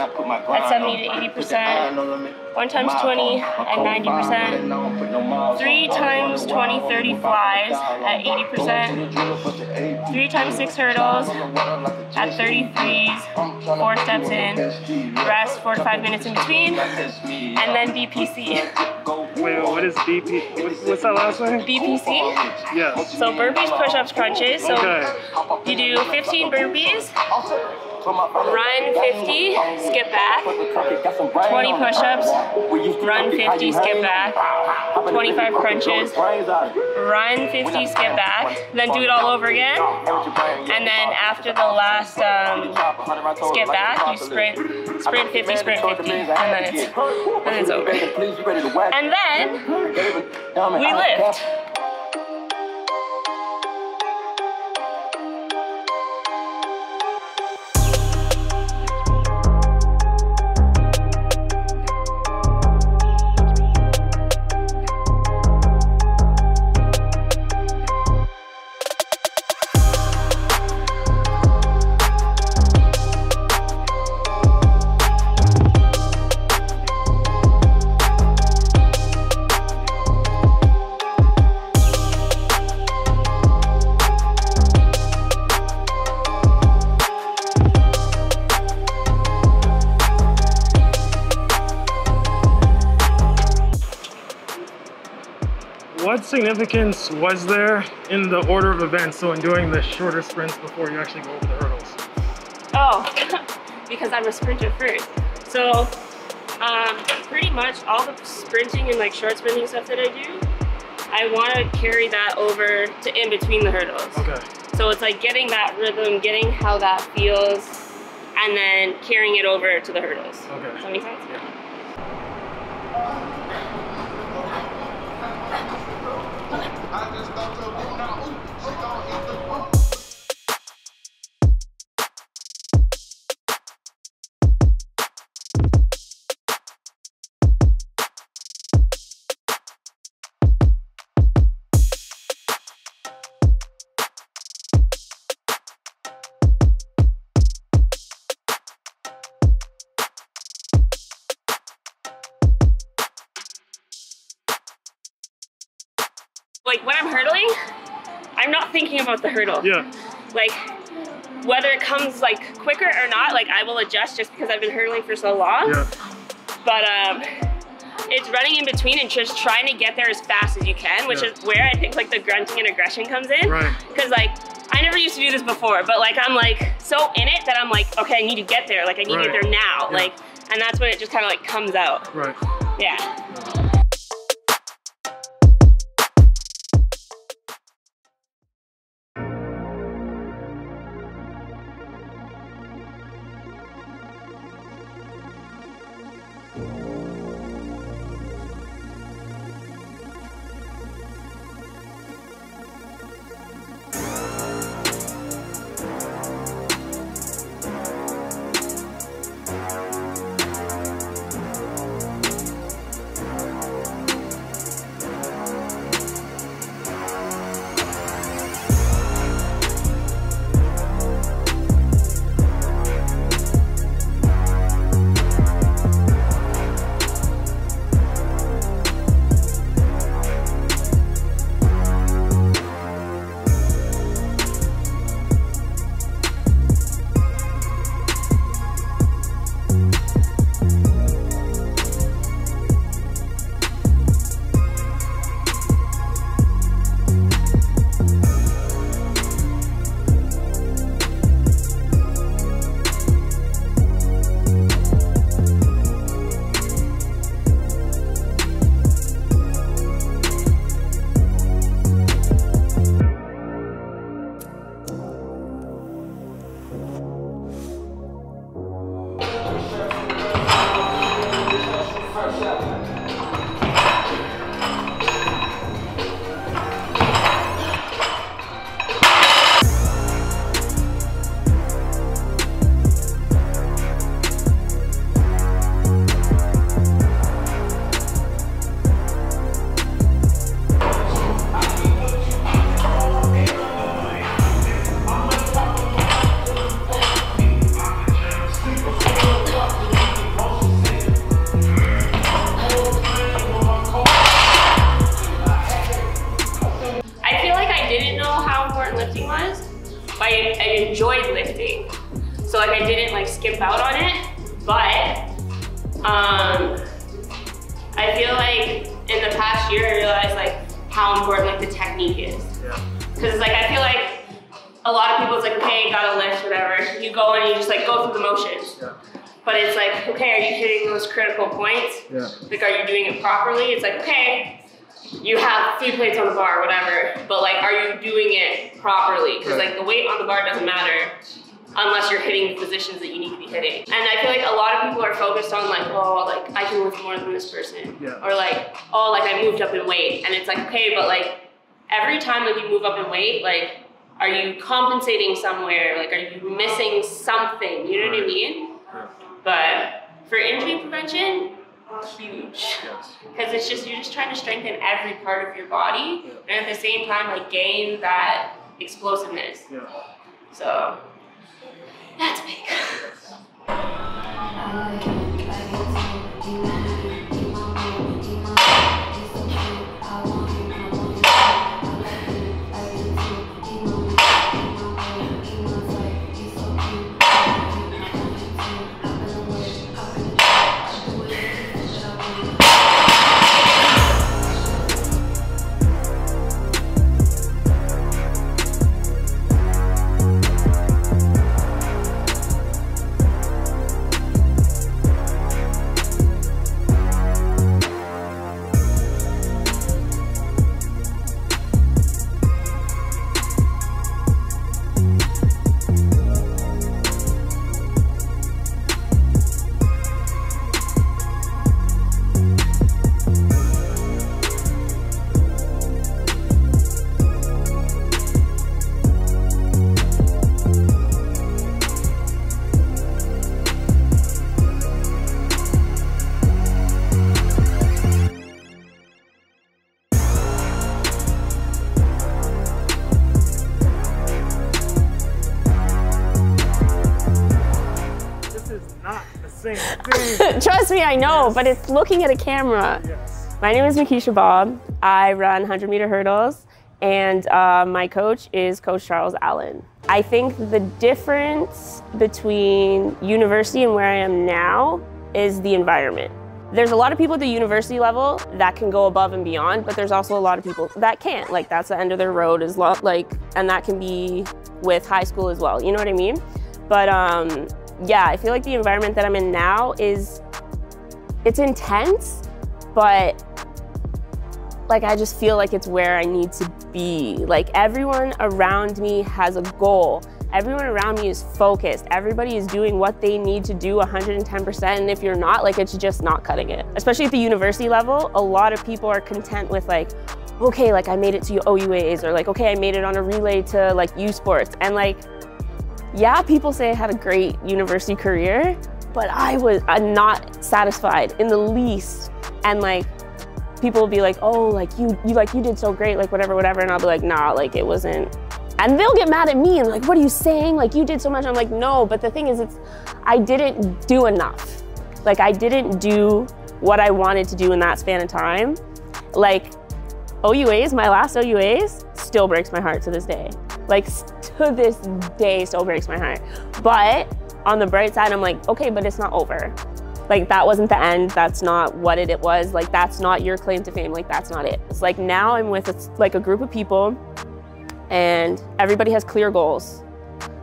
at 70 to 80 percent, one times 20 at 90 percent, three times 20 30 flies at 80 percent, three times six hurdles at 33s, four steps in, rest four to five minutes in between, and then BPC. Wait, what is BP? What, what's that last one? BPC. Yes. So burpees, push-ups, crunches. So Okay. you do 15 burpees, run 50, skip back, 20 push-ups, run 50, skip back, 25 crunches, run 50, skip back, then do it all over again. And then after the last um, skip back, you sprint, sprint 50, sprint 50, and then it's, and then it's over. And then we lift. Significance was there in the order of events? So in doing the shorter sprints before you actually go over the hurdles. Oh, because I'm a sprinter first. So, um, pretty much all the sprinting and like short sprinting stuff that I do, I want to carry that over to in between the hurdles. Okay. So it's like getting that rhythm, getting how that feels, and then carrying it over to the hurdles. Okay. Does that make sense? I just thought your Like when I'm hurdling, I'm not thinking about the hurdle. Yeah. like whether it comes like quicker or not like i will adjust just because i've been hurdling for so long Yeah. but um it's running in between and just trying to get there as fast as you can which Yeah. is where i think like the grunting and aggression comes in Right. because like i never used to do this before but like i'm like so in it that i'm like okay i need to get there like i need to get there now Yeah. like and that's when it just kind of like comes out Right. yeah I didn't like skip out on it, but um, I feel like in the past year I realized like how important like the technique is. Because it's like I feel like a lot of people it's like okay gotta lift whatever. You go and you just like go through the motions. Yeah. But it's like okay are you hitting those critical points? Yeah. Like are you doing it properly? It's like okay you have three plates on the bar whatever. But like are you doing it properly? Because Right. like the weight on the bar doesn't matter unless you're hitting the positions that you need to be hitting. And I feel like a lot of people are focused on like, oh, like I can lift more than this person. Yeah. Or like, oh, like I moved up in weight. And it's like, okay, but like every time that you move up in weight, like are you compensating somewhere? Like are you missing something? You know what I mean? Yeah. But for injury prevention, huge. Yes. Because it's just you're just trying to strengthen every part of your body Yeah. and at the same time like gain that explosiveness. Yeah. So that's big. Trust me, I know, but it's looking at a camera. yes. My name is Mikeisha Bobb. I run 100 meter hurdles, and uh, my coach is Coach Charles Allen. I think the difference between university and where I am now is the environment. There's a lot of people at the university level that can go above and beyond, but there's also a lot of people that can't. Like that's the end of their road is like, and that can be with high school as well. You know what I mean? But um, yeah, I feel like the environment that I'm in now is it's intense, but like I just feel like it's where I need to be. Like everyone around me has a goal. Everyone around me is focused. Everybody is doing what they need to do 110%. And if you're not, like it's just not cutting it. Especially at the university level, a lot of people are content with like, okay, like I made it to OUAs or like, okay, I made it on a relay to like U Sports. And like, yeah, people say I had a great university career, but I was uh, not satisfied in the least. And like, people will be like, oh, like you, you like you did so great, like whatever, whatever, and I'll be like, nah, like it wasn't. And they'll get mad at me and like, what are you saying? Like you did so much. I'm like, no, but the thing is, it's I didn't do enough. Like I didn't do what I wanted to do in that span of time. Like OUAs, my last OUAs, still breaks my heart to this day. Like to this day, still breaks my heart. But on the bright side, I'm like, okay, but it's not over. Like that wasn't the end. That's not what it, it was. Like that's not your claim to fame. Like that's not it. It's like now I'm with a, like a group of people, and everybody has clear goals.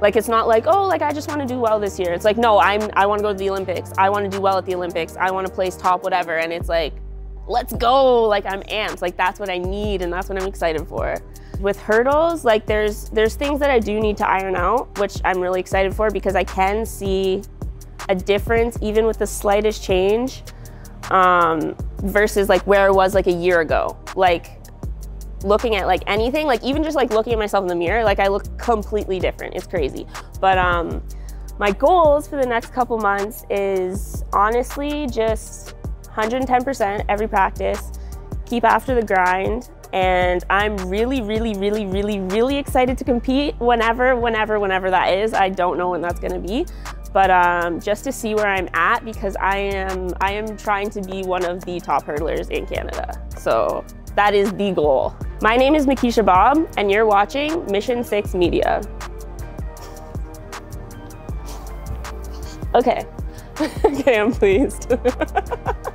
Like it's not like oh like I just want to do well this year. It's like no I'm I want to go to the Olympics. I want to do well at the Olympics. I want to place top whatever. And it's like let's go. Like I'm amped. Like that's what I need and that's what I'm excited for. With hurdles, like there's there's things that I do need to iron out, which I'm really excited for because I can see a difference even with the slightest change um, versus like where I was like a year ago. Like looking at like anything, like even just like looking at myself in the mirror, like I look completely different. It's crazy. But um, my goals for the next couple months is honestly just 110% every practice, keep after the grind. And I'm really, really, really, really, really excited to compete whenever, whenever, whenever that is. I don't know when that's gonna be, but um, just to see where I'm at because I am, I am trying to be one of the top hurdlers in Canada. So that is the goal. My name is Mikeisha Bobb, and you're watching Mission6ix Media. Okay. okay, I'm pleased.